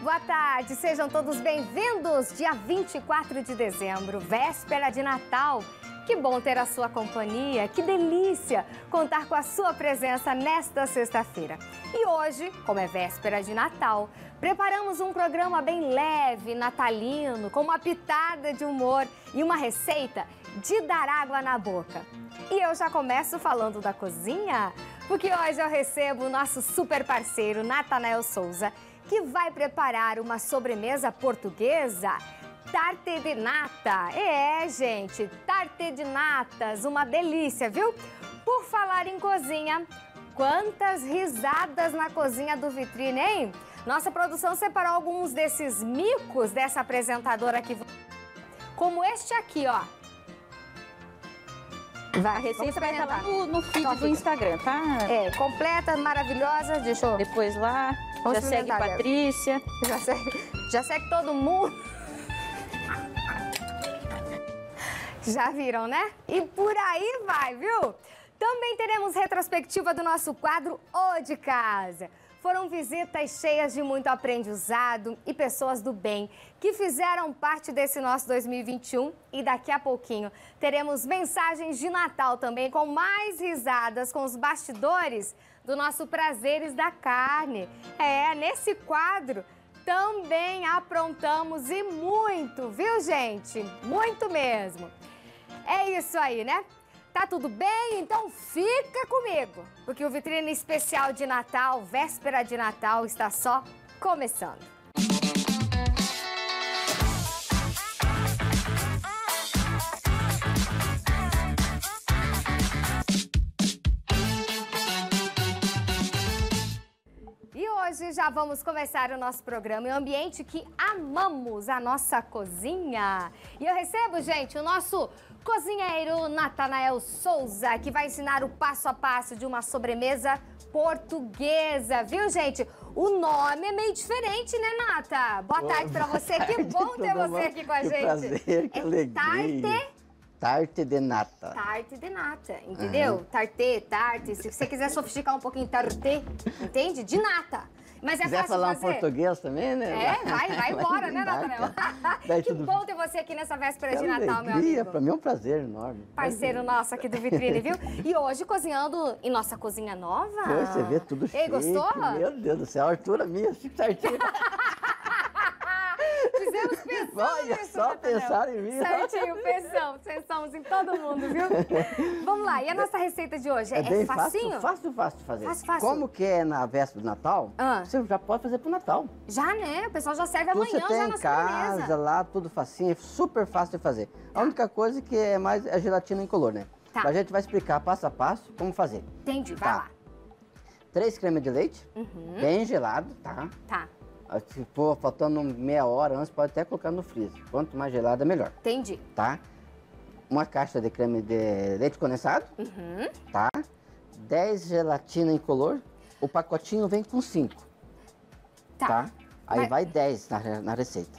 Boa tarde, sejam todos bem-vindos. Dia 24 de dezembro, véspera de Natal. Que bom ter a sua companhia, que delícia contar com a sua presença nesta sexta-feira. E hoje, como é véspera de Natal, preparamos um programa bem leve, natalino, com uma pitada de humor e uma receita de dar água na boca. E eu já começo falando da cozinha, porque hoje eu recebo o nosso super parceiro, Natanael Souza, que vai preparar uma sobremesa portuguesa tarte de nata. É, gente, tarte de natas, uma delícia, viu? Por falar em cozinha, quantas risadas na cozinha do Vitrine, hein? Nossa produção separou alguns desses micos dessa apresentadora aqui, como este aqui, ó. Vai, a receita vai estar lá no, no feed do Instagram, tá? É, completa, maravilhosa, deixa eu... Depois lá, Vamos já segue Patrícia. Já segue, já segue todo mundo. Já viram, né? E por aí vai, viu? Também teremos retrospectiva do nosso quadro O de Casa. Foram visitas cheias de muito aprendizado e pessoas do bem que fizeram parte desse nosso 2021 e daqui a pouquinho teremos mensagens de Natal também com mais risadas com os bastidores do nosso Prazeres da Carne. É, nesse quadro também aprontamos e muito, viu gente? Muito mesmo. É isso aí, né? Tá tudo bem? Então fica comigo, porque o Vitrine Especial de Natal, véspera de Natal, está só começando. E hoje já vamos começar o nosso programa em um ambiente que amamos, a nossa cozinha. E eu recebo, gente, o nosso cozinheiro Natanael Souza, que vai ensinar o passo a passo de uma sobremesa portuguesa, viu, gente? O nome é meio diferente, né, Nata? Boa Boa tarde pra você, que bom ter você aqui com a que gente. prazer, que é alegria. Tarte, Tarte de nata. tarte de nata, entendeu? Tarte, tarte, se você quiser sofisticar um pouquinho, tarte, entende? De nata. Mas é quiser fácil falar um fazer. português também, né? É, vai, vai embora, né, Natanel? Que tudo- bom ter você aqui nessa véspera Que de Natal, meu alegria, amigo. pra mim é um prazer enorme. Parceiro nosso aqui do Vitrine, viu? E hoje cozinhando em nossa cozinha nova. Você vê tudo Ei, chique. gostou? Meu Deus do céu, a altura minha, certinho. Olha nisso, só, Natanel. pensaram em mim. Certinho, pensão. Pensamos em todo mundo, viu? Vamos lá, e a nossa receita de hoje? É, É bem facinho? fácil, fácil, fácil de fazer. Fácil, fácil. Como que é na véspera do Natal, Ah. você já pode fazer pro Natal. Já, né? O pessoal já serve Tudo amanhã você tem já em casa, sobremesa. lá, tudo facinho, é super fácil de fazer. A única coisa que é mais é a gelatina incolor, né? Tá. A gente vai explicar passo a passo como fazer. Entendi, vai Tá. lá. Três cremas de leite, Uhum. bem gelado, tá? Tá, Se for faltando meia hora antes, pode até colocar no freezer. Quanto mais gelada, melhor, entendi. tá? Uma caixa de creme de leite condensado, Uhum. tá? 10 gelatina incolor. O pacotinho vem com 5, Tá. tá? Aí Mas- vai 10 na, na receita.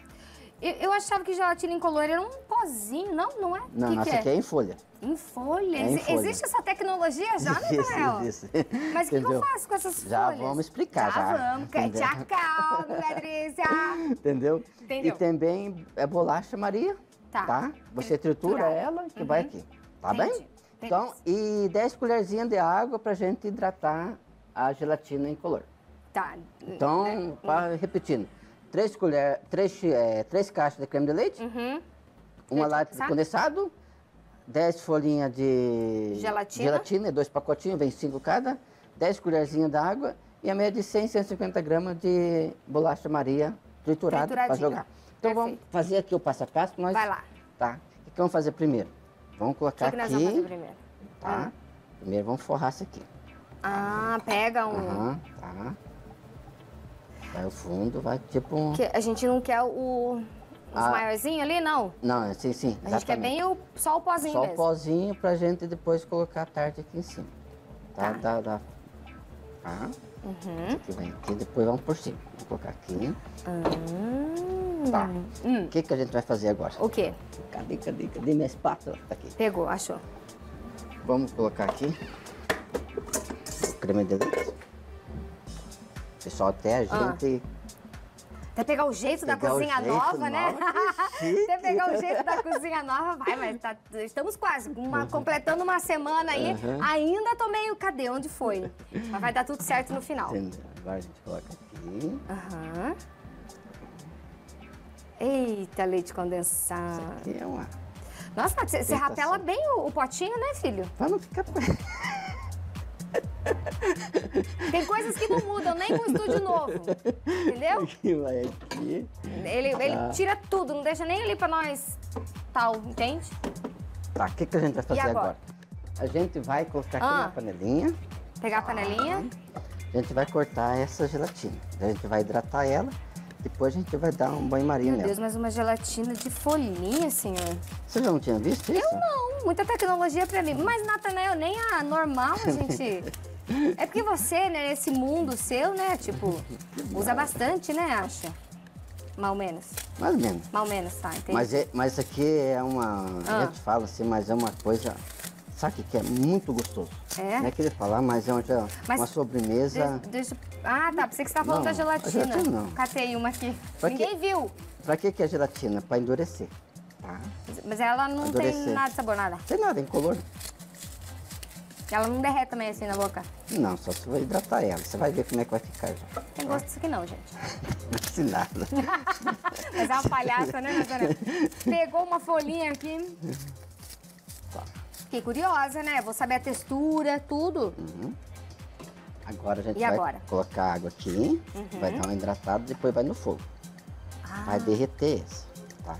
Eu, eu achava que gelatina incolor era um pozinho. Não, não é? Não, que nossa, que é? aqui é em folha. Em folha. É em folha. Existe essa tecnologia já, né, Existe. Mas o que, eu faço com essas Já folhas? vamos explicar, já. vamos. Que- Te Entendeu? acalma, Patrícia. Entendeu? Entendeu. E também é bolacha Maria, Tá. tá? Você tritura ela que vai aqui, tá Entendi. bem? Então, e 10 colherzinhas de água pra gente hidratar a gelatina incolor. Tá. Então, pra- repetindo, 3 colher, três, é, três caixas de creme de leite, Uhum. Uma lata de condensado, 10 folhinhas de Gelatina. gelatina, dois pacotinhos, vem 5 cada, 10 colherzinhas d'água e a média de 100, 150 gramas de bolacha Maria triturada para jogar. Então vamos Perfeito. fazer aqui o passo a passo. Nós, Vai lá. Tá. O que vamos fazer primeiro? Vamos O colocar que, que nós aqui. vamos fazer primeiro? Tá? Primeiro vamos forrar isso aqui. Ah, pega um... Aham, tá. Vai o fundo, vai tipo um... Que a gente não quer o... Os Ah. maiorzinhos ali, não. Não, sim, sim. A gente quer exatamente. bem o, só o pozinho Só mesmo. o pozinho pra gente depois colocar a tarte aqui em cima. Tá? Tá. Tá, tá. Tá? Uhum. Aqui vem aqui, depois vamos por cima. Vou colocar aqui. Hum. Tá. Hum. O que, que a gente vai fazer agora? O quê? Cadê, cadê, cadê minha espátula? Tá aqui. Pegou, achou. Vamos colocar aqui o creme de leite. Pessoal, até a Ah. Até pegar o jeito da Pegar o cozinha jeito nova, né? nova. Até pegar o jeito da cozinha nova, vai, mas tá- estamos quase, uma- completando uma semana aí. Uhum. Ainda tô meio, cadê? Onde foi? Mas vai dar tudo certo no final. Entendeu? Agora a gente coloca aqui. Aham. Eita, leite condensado. Aqui é uma... Nossa, você rapela bem o, o potinho, né, filho? Pra não ficar... Tem coisas que não mudam, nem com o estúdio novo. Entendeu? Aqui vai aqui. Ele, ele Tá. tira tudo, não deixa nem ali pra nós tal, entende? Tá, o que, que a gente vai fazer agora? agora? A gente vai colocar aqui Ah. na panelinha. Pegar a panelinha. A gente vai cortar essa gelatina. A gente vai hidratar ela. Depois a gente vai dar um banho-maria Meu nela. Deus, mas uma gelatina de folhinha, senhor. Você já não tinha visto isso? Eu não, muita tecnologia pra mim. Mas, Natanael, nem a normal a gente... É porque você, né, nesse mundo seu, né, tipo, usa bastante, né, acha? Mal menos. Mais ou menos. Mal menos, tá, entendi. Mas, é, mas isso aqui é uma. Ah. A gente fala assim, mas é uma coisa. Sabe o que que é muito gostoso? É? Não é querer falar, mas é uma, Mas uma sobremesa. De- deixa... Ah, tá, pensei que você tava falando Não, da gelatina. gelatina não. Catei uma aqui. Pra? Ninguém viu. Pra que, que é gelatina? Pra endurecer. Tá? Mas ela não tem Endurecer. nada de sabor, nada. Tem nada, incolor. Ela não derrete também assim na boca. Não, só se vai hidratar ela. Você vai ver como é que vai ficar já. Tem gosto disso aqui não, gente. Não se nada. Mas é uma palhaça, né, Nazaré? Pegou uma folhinha aqui. Tá. Fiquei curiosa, né? Vou saber a textura, tudo. Agora a gente E vai agora? Uhum. colocar água aqui, vai dar uma hidratada, depois vai no fogo. Ah. Vai derreter esse, tá?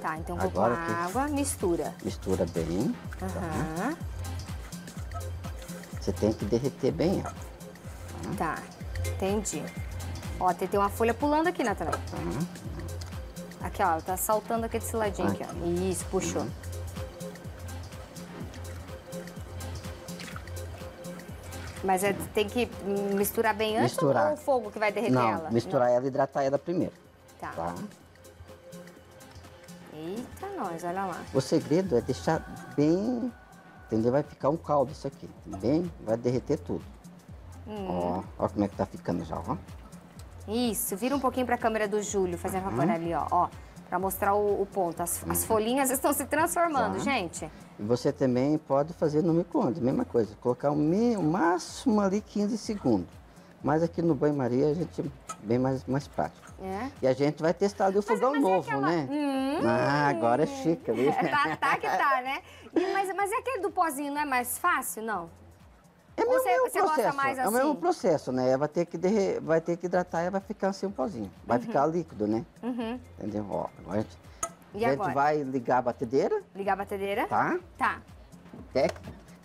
Tá, então vou Agora que- água, mistura. Mistura bem. Aham. Você tem que derreter bem ela. Tá, entendi. Ó, tem, tem uma folha pulando aqui, Natanael. Aqui, ó, ela tá saltando aqui desse ladinho aqui, ó. Isso, puxou. Uhum. Mas é, tem que misturar bem antes Misturar. ou o fogo que vai derreter Não, ela? misturar ela e hidratar ela primeiro, Tá. tá? Eita, nós, olha lá. O segredo é deixar bem, entendeu? Vai ficar um caldo isso aqui, bem, vai derreter tudo. Hum. Ó, ó como é que tá ficando já, ó. Isso, vira um pouquinho pra câmera do Júlio, fazendo Uhum. favor ali, ó. ó pra mostrar o, o ponto. As, as folhinhas estão se transformando, Tá. gente. E você também pode fazer no micro-ondas, mesma coisa. Colocar o, mi- o máximo ali 15 segundos. Mas aqui no banho-maria a gente bem mais, mais prático. É. E a gente vai testar ali o fogão mas é novo, aquela- né? Hum. Ah, agora é chique? É, tá, tá que tá, né? E, mas, mas é aquele do pozinho não é mais fácil, não? É o Ou você- mesmo você gosta processo. mais É o mesmo assim? processo, né? Ela vai ter que, derre... vai ter que hidratar e vai ficar assim um pozinho. Vai ficar líquido, né? Uhum. Entendeu? Ó, agora a gente, E a gente agora? vai ligar a batedeira, Ligar a batedeira? tá? Tá. Até,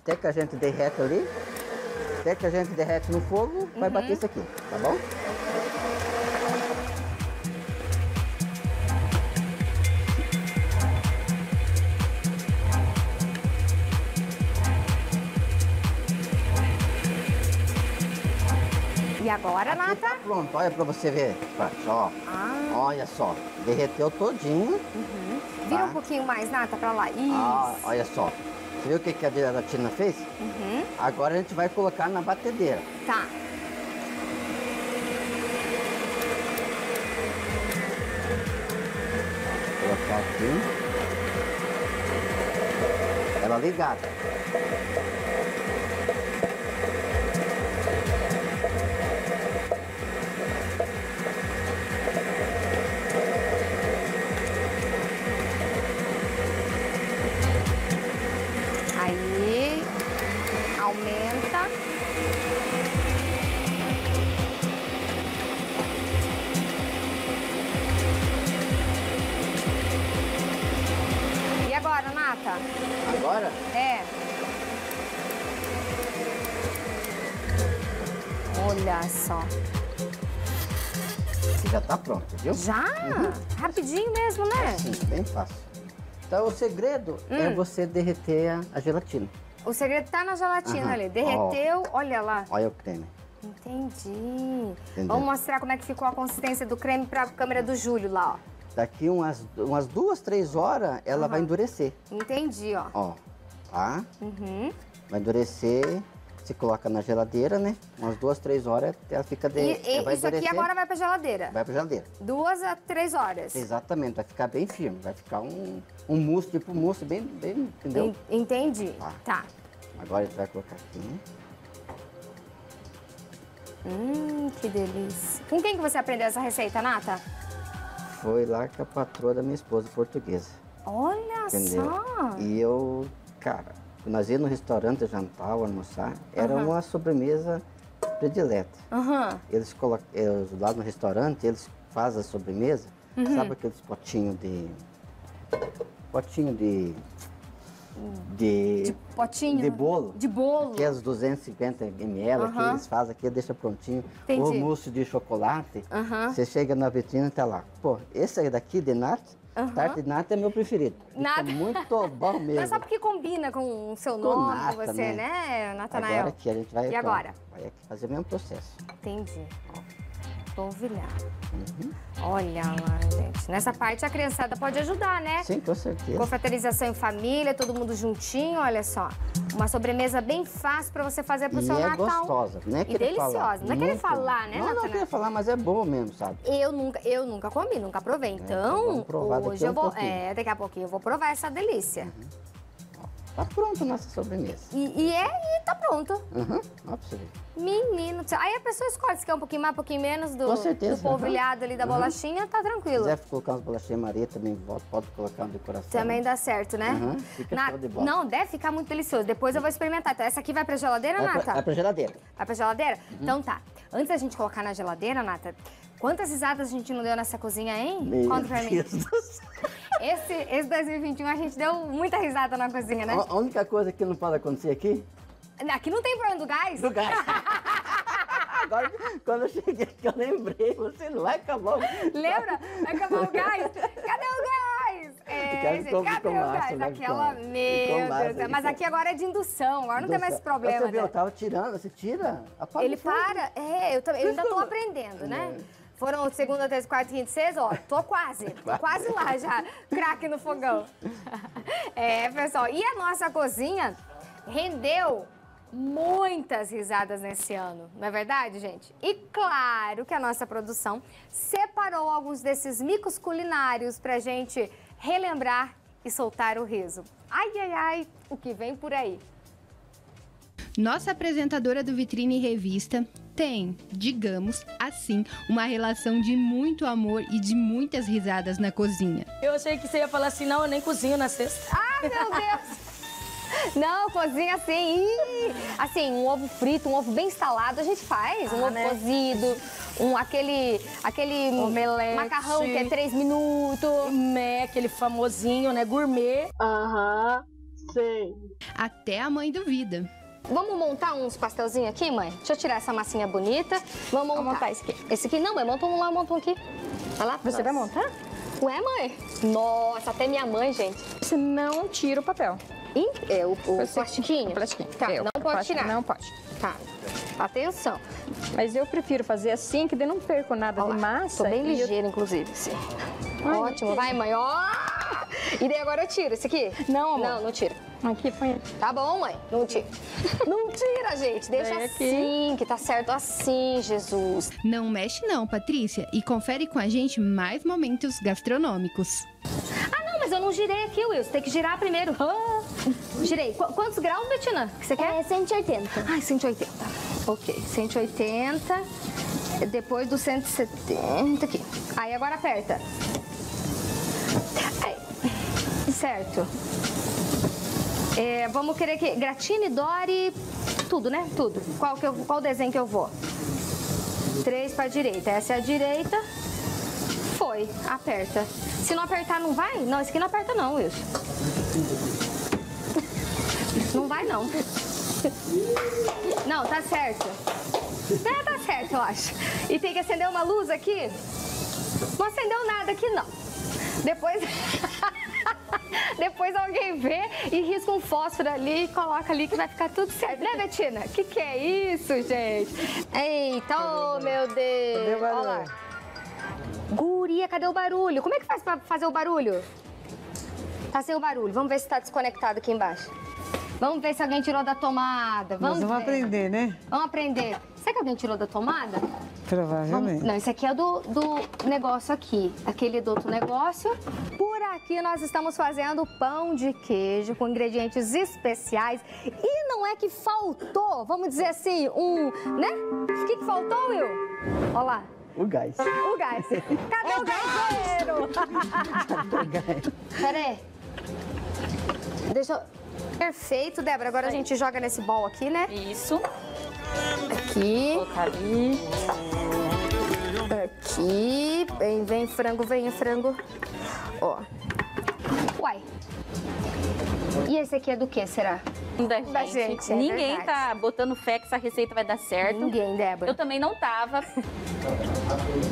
até que a gente derrete ali. Até que a gente derrete no fogo, Uhum. vai bater isso aqui, tá bom? Agora, Aqui Nata? tá pronto, olha pra você ver, Paty, ó. Ah, Olha só, derreteu todinho. uhum. Vira Tá. um pouquinho mais, Nata, pra lá. Isso. Ah, olha só. Você viu o que que a gelatina fez? Uhum. Agora a gente vai colocar na batedeira. Tá. colocar aqui. Ela ligada. Já tá pronto, viu? Já? Rapidinho mesmo, né? Sim, bem fácil. Então o segredo Hum. é você derreter a, a gelatina. O segredo tá na gelatina Aham. ali. Derreteu, olha lá. Olha o creme. Entendi. Entendeu? Vamos mostrar como é que ficou a consistência do creme pra câmera do Júlio lá, ó. Daqui umas, umas duas, três horas ela vai endurecer. Entendi, ó. Ó, tá? Uhum. Vai endurecer. Você coloca na geladeira, né? Umas duas, três horas, ela fica de. E, e isso aqui agora vai pra geladeira. Vai pra geladeira. Duas a três horas. Exatamente, vai ficar bem firme, vai ficar um, um mousse, tipo mousse, bem, bem, entendeu? En- Entendi. Tá. Tá. Agora a gente vai colocar aqui, né? Hum, que delícia. Com quem que você aprendeu essa receita, Nata? Foi lá com a patroa da minha esposa portuguesa, Olha entendeu? só. E eu, cara, nós íamos no restaurante jantar ou almoçar, era Aham. uma sobremesa predileta. Aham. Eles colocam, lá no restaurante, eles fazem a sobremesa, Uhum. sabe aqueles potinhos de. Potinho de. De. Potinho? De bolo. De bolo. Aqueles 250 ml que Aham. eles fazem aqui, deixa prontinho. Entendi. O mousse de chocolate. Você chega na vitrine e tá lá. Pô, esse aí daqui de nata, Aham. tarte de nata é meu preferido. Fica Nata. muito bom mesmo. Mas só porque combina com o seu Com nome, nata, com você, né? né, Natanael? Agora aqui a gente vai. E agora? Vai fazer o mesmo processo. Entendi. Polvilhar. Uhum. Olha lá, gente. Nessa parte a criançada pode ajudar, né? Sim, com certeza. Confraternização em família, todo mundo juntinho, olha só. Uma sobremesa bem fácil para você fazer pro E seu é Natal. gostosa, não é E falar. deliciosa. Não é querer falar, né, Não, não Natanael? querer falar, mas é bom mesmo, sabe? Eu nunca, eu nunca comi, nunca provei. então Então, vamos provar daqui hoje eu um vou. pouquinho. É, daqui a pouquinho eu vou provar essa delícia. Tá pronta a nossa sobremesa. E, e é, e tá pronto. Uhum. Ó. Menino, aí a pessoa escolhe se quer um pouquinho mais, um pouquinho menos do, Com certeza, do polvilhado ali da Uhum. bolachinha, tá Se tranquilo. quiser colocar umas bolachinhas Maria também, pode colocar uma decoração. Também dá certo, né? Uhum, fica Na- de bola. Não, deve ficar muito delicioso. Depois eu vou experimentar. Então, essa aqui vai pra geladeira, Vai Nata? pra, vai pra geladeira. Vai pra geladeira? Então tá. Antes da gente colocar na geladeira, Nata, quantas risadas a gente não deu nessa cozinha, hein? Meu Conta pra mim. Deus do céu. Esse, esse 2021 a gente deu muita risada na cozinha, né? A a única coisa que não pode acontecer aqui, Aqui não tem problema do gás? do gás. Agora, quando eu cheguei aqui, eu lembrei, você não vai acabar. o- Lembra? Vai acabar o gás? Cadê o gás? É, gente, cadê o gás? né? Aquela, Com- meu Deus. Mas aqui agora é de indução, agora não tem mais esse problema, Você viu, né? eu tava tirando, você tira, apaga Ele para, é, eu, também, eu ainda tô aprendendo, né? É. Foram segunda, terça, quarta, quinta sexta, ó, tô quase, tô quase lá já, craque no fogão. É, pessoal, e a nossa cozinha rendeu muitas risadas nesse ano, não é verdade, gente? E claro que a nossa produção separou alguns desses micos culinários pra gente relembrar e soltar o riso. Ai, ai, ai, o que vem por aí. Nossa apresentadora do Vitrine Revista tem, digamos assim, uma relação de muito amor e de muitas risadas na cozinha. Eu achei que você ia falar assim, não, eu nem cozinho na sexta. Ai, meu Deus! Não, cozinha assim. Ih, Assim, um ovo frito, um ovo bem instalado, a gente faz. Um Ah, ovo né? cozido, um, aquele, aquele Omelete. macarrão que é três minutos. Né, aquele famosinho, né, gourmet. Aham, sei. Até a mãe duvida. Vamos montar uns pastelzinhos aqui, mãe? Deixa eu tirar essa massinha bonita. Vamos montar. montar esse aqui. Esse aqui não, mãe. Monta um lá, monta um aqui. Vai lá. Você vai montar? Ué, mãe? Nossa, até minha mãe, gente. Você não tira o papel. É o, o Você- plastiquinho? O plastiquinho. Tá, É, não pode plástico tirar. Não pode. Tá. Atenção. Mas eu prefiro fazer assim, que daí não perco nada Ó de lá, massa. Tô bem e eu- ligeira, inclusive. Sim. Ai, Ótimo. Vai, mãe. Ó! E daí agora eu tiro esse aqui? Não, amor. Não, não tira. Aqui, põe aqui. Tá bom, mãe? Não tira. Não tira, gente. Deixa aqui. assim, que tá certo assim, Jesus. Não mexe não, Patrícia, e confere com a gente mais momentos gastronômicos. Ah, não, mas eu não girei aqui, Wilson. Tem que girar primeiro. Ah, girei. Qu- quantos graus, Betina, que você quer? É 180. Ai, 180. Ok, 180. Depois do 170 aqui. Aí agora aperta. Aí. Certo. É, vamos querer que gratine, dore, tudo, né? Tudo. Qual, que eu, qual desenho que eu vou? Três para direita. Essa é a direita. Foi. Aperta. Se não apertar, não vai? Não, esse aqui não aperta não, Wilson. Não vai não. Não, tá certo. É, tá certo, eu acho. E tem que acender uma luz aqui? Não acendeu nada aqui, não. Depois... Depois alguém vê e risca um fósforo ali e coloca ali que vai ficar tudo certo. Né, Betina? Que que é isso, gente? Eita, oh, meu Deus. Olha lá. Guria, cadê o barulho? Como é que faz pra fazer o barulho? Tá sem o barulho. Vamos ver se tá desconectado aqui embaixo. Vamos ver se alguém tirou da tomada. Vamos, Nós vamos ver. aprender, né? Vamos aprender. Será que alguém tirou da tomada? Provavelmente. Vamos- Não, esse aqui é do, do negócio aqui. Aquele do outro negócio. Por aqui nós estamos fazendo pão de queijo com ingredientes especiais. E não é que faltou, vamos dizer assim, um, né? O que, que faltou, Will? Olha lá. O gás. O gás. Cadê o gaseiro? Pera aí. Deixa eu... Perfeito, Débora. Agora a gente joga nesse bol aqui, né? Isso. Aqui, Colocar ali. aqui. Vem, vem frango, vem frango. Ó. Uai. E esse aqui é do que, será? Da gente. Da gente, é Ninguém verdade. tá botando fé que essa receita vai dar certo. Ninguém, Débora. Eu também não tava.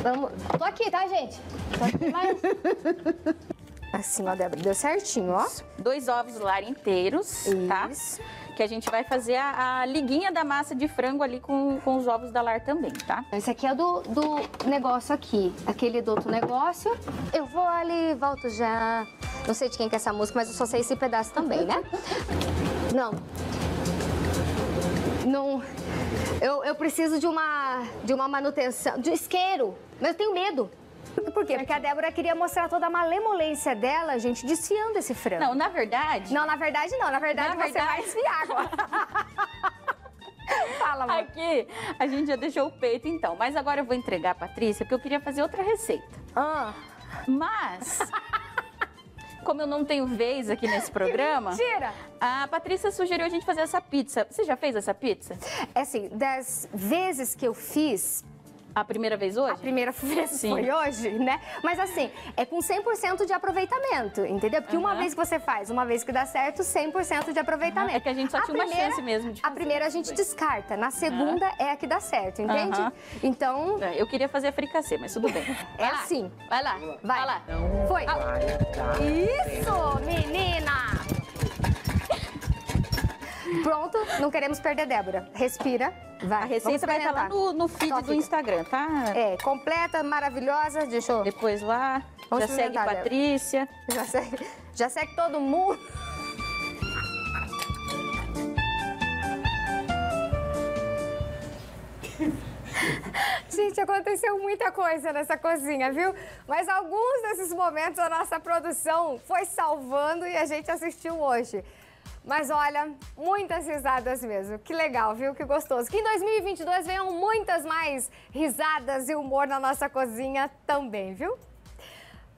Vamos... Tô aqui, tá, gente? Tô aqui, mas... Assim, ó, Débora. Deu certinho, ó. Dois ovos lar inteiros, tá? Isso. Que a gente vai fazer a, a liguinha da massa de frango ali com, com os ovos da lar também, tá? Esse aqui é do, do negócio aqui. Aquele do outro negócio. Eu vou ali, volto já. Não sei de quem que é essa música, mas eu só sei esse pedaço também, né? Não. Não. Eu, eu preciso de uma, de uma manutenção, de isqueiro. Mas eu tenho medo. Por quê? Porque a Débora queria mostrar toda a malemolência dela, gente, desfiando esse frango. Não, na verdade, Não, na verdade não. Na verdade Na você verdade- vai desfiar agora. Fala, amor. aqui a gente já deixou o peito então. Mas agora eu vou entregar a Patrícia porque eu queria fazer outra receita. Ah, Mas, como eu não tenho vez aqui nesse programa, tira. a Patrícia sugeriu a gente fazer essa pizza. Você já fez essa pizza? É assim, das vezes que eu fiz, A primeira vez hoje? a primeira vez Sim. foi hoje, né? Mas assim, é com 100% de aproveitamento, entendeu? Porque uma Aham. vez que você faz, uma vez que dá certo, 100% de aproveitamento. É que a gente só A tinha uma primeira- chance mesmo de A fazer primeira a gente descarta, na segunda é a que dá certo, entende? Então, É, Eu queria fazer fricassê, mas tudo bem. é Vai lá. assim. Vai lá. Vai. lá. Foi. Isso, menina! Pronto, não queremos perder Débora. Respira, vai. A receita vai estar lá no, no feed Só do fica. Instagram, tá? É, completa, maravilhosa. Deixa eu... Depois lá, Vamos já segue Débora. Patrícia. Já segue, já segue todo mundo. Gente, aconteceu muita coisa nessa cozinha, viu? Mas alguns desses momentos a nossa produção foi salvando e a gente assistiu hoje. Mas olha, muitas risadas mesmo. Que legal, viu? Que gostoso. Que em 2022 venham muitas mais risadas e humor na nossa cozinha também, viu?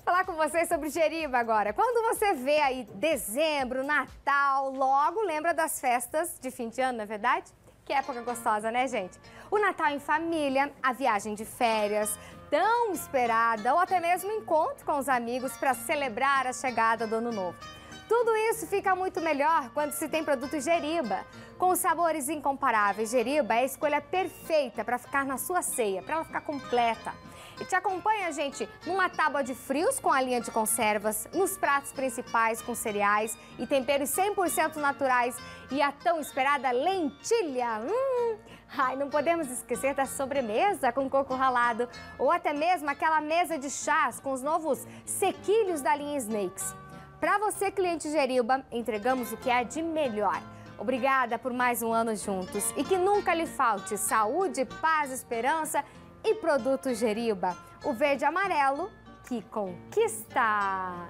falar com vocês sobre Jeriba agora. Quando você vê aí dezembro, Natal, logo lembra das festas de fim de ano, não é verdade? Que época gostosa, né, gente? O Natal em família, a viagem de férias, tão esperada, ou até mesmo encontro com os amigos para celebrar a chegada do Ano Novo. Tudo isso fica muito melhor quando se tem produto Jeriba. Com sabores incomparáveis, Jeriba é a escolha perfeita para ficar na sua ceia, para ela ficar completa. E te acompanha, gente, numa tábua de frios com a linha de conservas, nos pratos principais com cereais e temperos 100% naturais e a tão esperada lentilha. Hum! Ai, não podemos esquecer da sobremesa com coco ralado ou até mesmo aquela mesa de chás com os novos sequilhos da linha Snakes. Para você, cliente Geriba, entregamos o que há de melhor. Obrigada por mais um ano juntos e que nunca lhe falte saúde, paz, esperança e produto Geriba, o verde amarelo que conquista.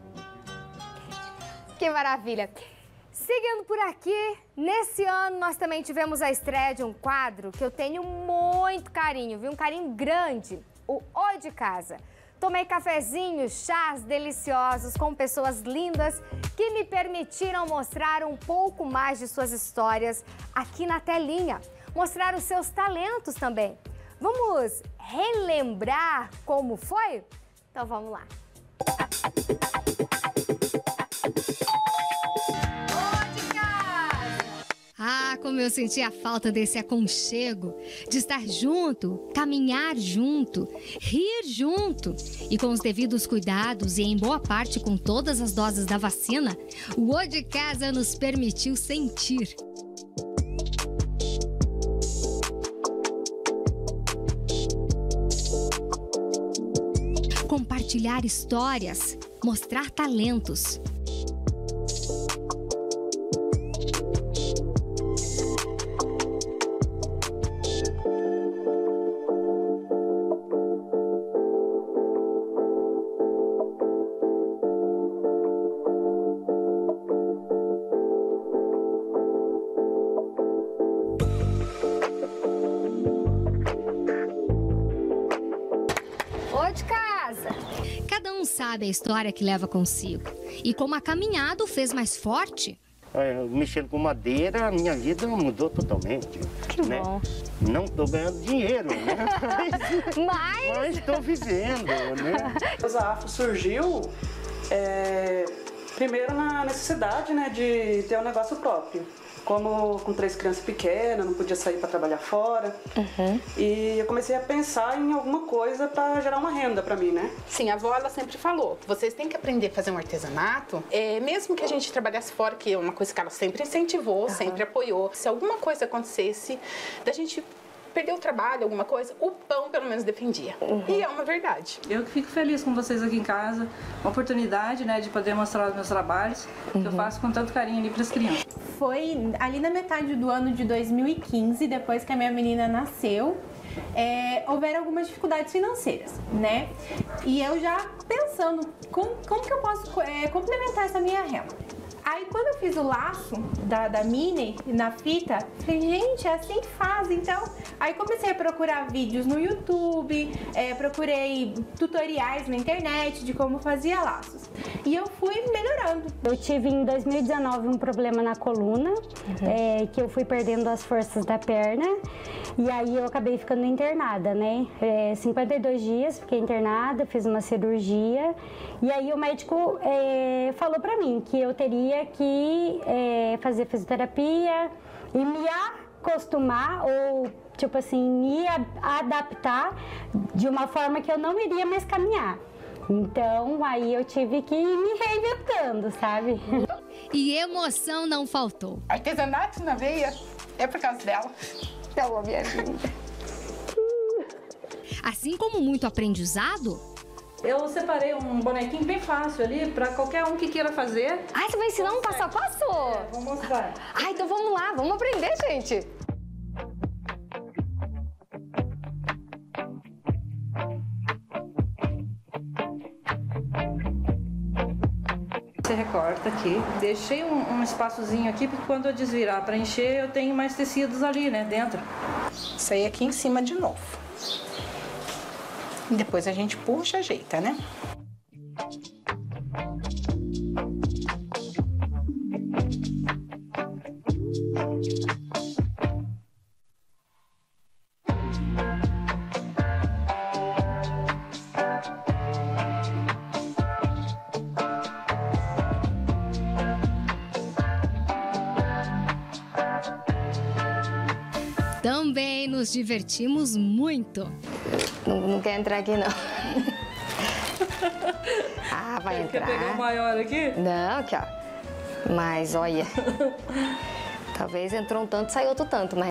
Que maravilha! Seguindo por aqui, nesse ano nós também tivemos a estreia de um quadro que eu tenho muito carinho, viu? Um carinho grande, o O de Casa. Tomei cafezinhos, chás deliciosos com pessoas lindas que me permitiram mostrar um pouco mais de suas histórias aqui na telinha. Mostrar os seus talentos também. Vamos relembrar como foi? Então vamos lá. Ah, como eu senti a falta desse aconchego, de estar junto, caminhar junto, rir junto. E com os devidos cuidados e em boa parte com todas as doses da vacina, o O de Casa nos permitiu sentir. Compartilhar histórias, mostrar talentos. História que leva consigo e como a caminhada o fez mais forte. É, mexendo com madeira, a minha vida mudou totalmente. Que né? bom. Não estou ganhando dinheiro, né? Mas Mas estou vivendo, né? O Zafo surgiu é, primeiro na necessidade né, de ter um negócio próprio. Como com três crianças pequenas, não podia sair para trabalhar fora. E eu comecei a pensar em alguma coisa para gerar uma renda para mim, né? Sim, a avó ela sempre falou vocês têm que aprender a fazer um artesanato, é, mesmo que a gente trabalhasse fora, que é uma coisa que ela sempre incentivou, sempre apoiou. Se alguma coisa acontecesse, da gente perder o trabalho, alguma coisa, o pão pelo menos defendia. E é uma verdade. Eu que fico feliz com vocês aqui em casa, uma oportunidade, né, de poder mostrar os meus trabalhos, que eu faço com tanto carinho ali para as crianças. Foi ali na metade do ano de 2015, depois que a minha menina nasceu, é, houveram algumas dificuldades financeiras, né? E eu já pensando, como, como que eu posso é, complementar essa minha renda? Aí quando eu fiz o laço da, da Mini na fita, falei, gente, é assim que faz. Então, aí comecei a procurar vídeos no YouTube, é, procurei tutoriais na internet de como fazia laços. E eu fui melhorando. Eu tive em 2019 um problema na coluna, é, que eu fui perdendo as forças da perna. E aí eu acabei ficando internada, né? É, 52 dias fiquei internada, fiz uma cirurgia. E aí o médico é, falou pra mim que eu teria que é, fazer fisioterapia e me acostumar ou tipo assim me adaptar de uma forma que eu não iria mais caminhar. Então aí eu tive que ir me reinventando, sabe? E emoção não faltou. Artesanato na veia é por causa dela. Então, minha linda. Assim como muito aprendizado, Eu separei um bonequinho bem fácil ali para qualquer um que queira fazer. Ai, você vai ensinar um passo a passo? Vou mostrar. Ai, então vamos lá, vamos aprender, gente. Você recorta aqui. Deixei um, um espaçozinho aqui porque quando eu desvirar para encher eu tenho mais tecidos ali, né, dentro. Isso aí aqui em cima de novo. Depois a gente puxa, ajeita, né? também nos divertimos muito. Não, não quer entrar aqui, não. ah, vai Quer pegar o entrar. maior aqui? Não, aqui, ó. Mas, olha. Talvez entrou um tanto, saiu outro tanto, mas...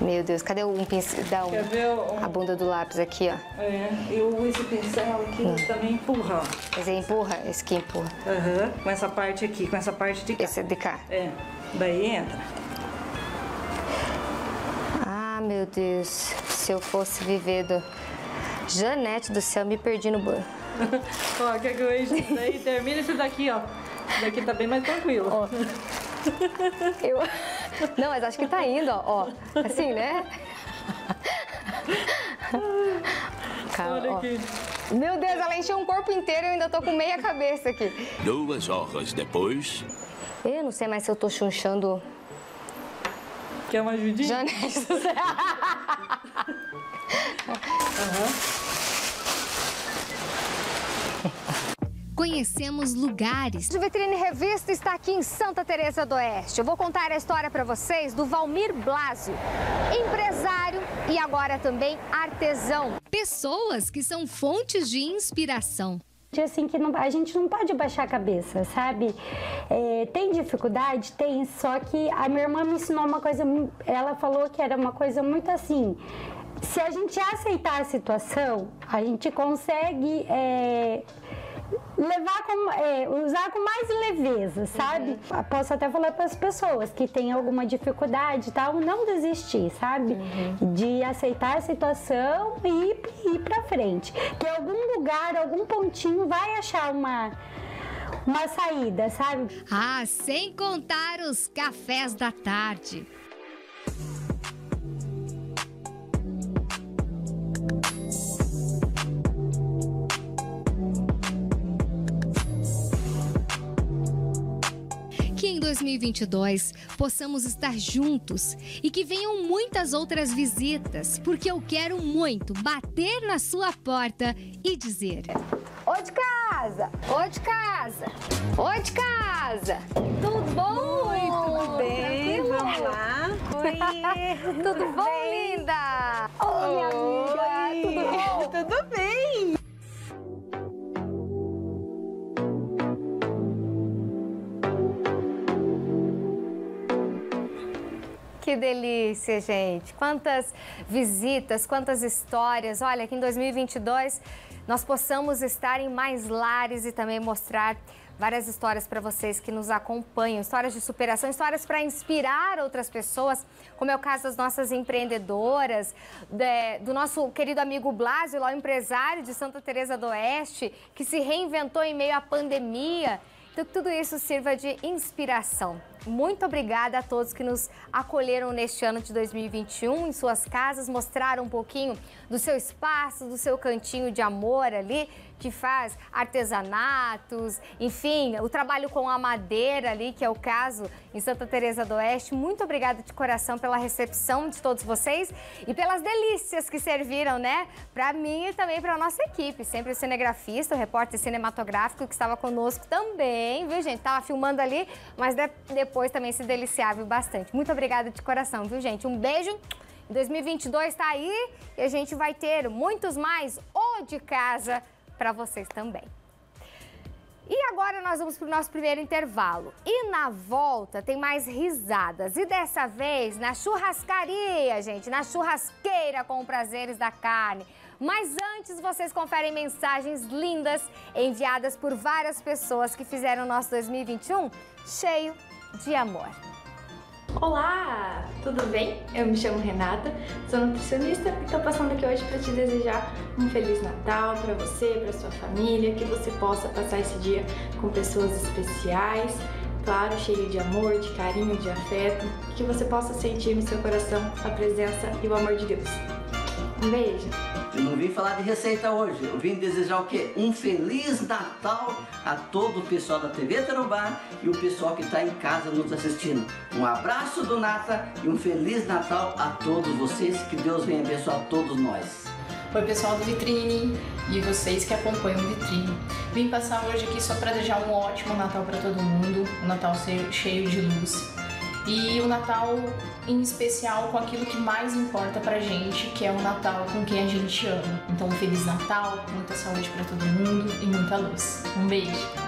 Meu Deus, cadê um pincel? Dá um, Quer ver o- a bunda do lápis aqui, ó. É, eu esse pincel aqui também empurra, ó. Esse empurra, esse aqui empurra. Aham, com essa parte aqui, com essa parte de cá. Esse é de cá. É, daí entra. Ah, meu Deus. Se eu fosse viver do... Janete do céu, me perdi no banho. ó, quer que eu enche? Daí termina esse daqui, ó. Esse daqui tá bem mais tranquilo. Ó. Eu... Não, mas acho que tá indo, ó. ó. Assim, né? Calma, Olha ó. aqui. Meu Deus, ela encheu um corpo inteiro e eu ainda tô com meia cabeça aqui. Duas horas depois. Eu não sei mais se eu tô chunchando Quer uma ajudinha? Janete do céu. Conhecemos lugares, O Vitrine Revista está aqui em Santa Teresa do Oeste. Eu vou contar a história para vocês do Valmir Blasio, empresário e agora também artesão. pessoas que são fontes de inspiração. assim que não- a gente não pode baixar a cabeça, sabe? É, tem dificuldade? Tem, só que a minha irmã me ensinou uma coisa, ela falou que era uma coisa muito assim. Se a gente aceitar a situação, a gente consegue é, levar com, é, usar com mais leveza, sabe? Posso até falar para as pessoas que têm alguma dificuldade e tal, não desistir, sabe? De aceitar a situação e ir para frente. Que algum lugar, algum pontinho vai achar uma uma saída, sabe? Ah, sem contar os cafés da tarde. 2022 possamos estar juntos e que venham muitas outras visitas, porque eu quero muito bater na sua porta e dizer: Oi de casa! Oi de casa! Oi de casa! Tudo bom? Muito bem, Tranquilo? vamos lá. Oi, Tudo bom, linda? Oi, minha amiga, tudo bom? Tudo bem. Que delícia, gente. Quantas visitas, quantas histórias. Olha, que em 2022 nós possamos estar em mais lares e também mostrar várias histórias para vocês que nos acompanham, histórias de superação, histórias para inspirar outras pessoas, como é o caso das nossas empreendedoras, de- do nosso querido amigo Blasio, lá o empresário de Santa Teresa do Oeste, que se reinventou em meio à pandemia. Então, que tudo isso sirva de inspiração. Muito obrigada a todos que nos acolheram neste ano de 2021 em suas casas, mostraram um pouquinho do seu espaço, do seu cantinho de amor ali, que faz artesanatos, enfim, o trabalho com a madeira ali, que é o caso em Santa Teresa do Oeste. Muito obrigada de coração pela recepção de todos vocês e pelas delícias que serviram, né, para mim e também para nossa equipe. Sempre o cinegrafista, o repórter cinematográfico que estava conosco também, viu, gente? Tava filmando ali, mas de- depois também se deliciava bastante. Muito obrigada de coração, viu, gente? Um beijo. 2022 está aí e a gente vai ter muitos mais ou de casa para vocês também. E agora nós vamos para o nosso primeiro intervalo. E na volta tem mais risadas. E dessa vez na churrascaria, gente, na churrasqueira com prazeres da carne. Mas antes vocês conferem mensagens lindas enviadas por várias pessoas que fizeram o nosso 2021 cheio de amor. Olá, tudo bem? Eu me chamo Renata, sou nutricionista e estou passando aqui hoje para te desejar um feliz Natal para você, para sua família, que você possa passar esse dia com pessoas especiais, claro, cheio de amor, de carinho, de afeto, que você possa sentir no seu coração a presença e o amor de Deus. Um beijo. Eu não vim falar de receita hoje, eu vim desejar o quê? Um Feliz Natal a todo o pessoal da TV Tarubá e o pessoal que está em casa nos assistindo. Um abraço do Nata e um Feliz Natal a todos vocês, que Deus venha abençoar todos nós. Oi pessoal do Vitrine e vocês que acompanham o Vitrine. Vim passar hoje aqui só para desejar um ótimo Natal para todo mundo, um Natal cheio- cheio de luz. E o Natal em especial com aquilo que mais importa pra gente, que é o Natal com quem a gente ama. Então, um Feliz Natal, muita saúde para todo mundo e muita luz. Um beijo!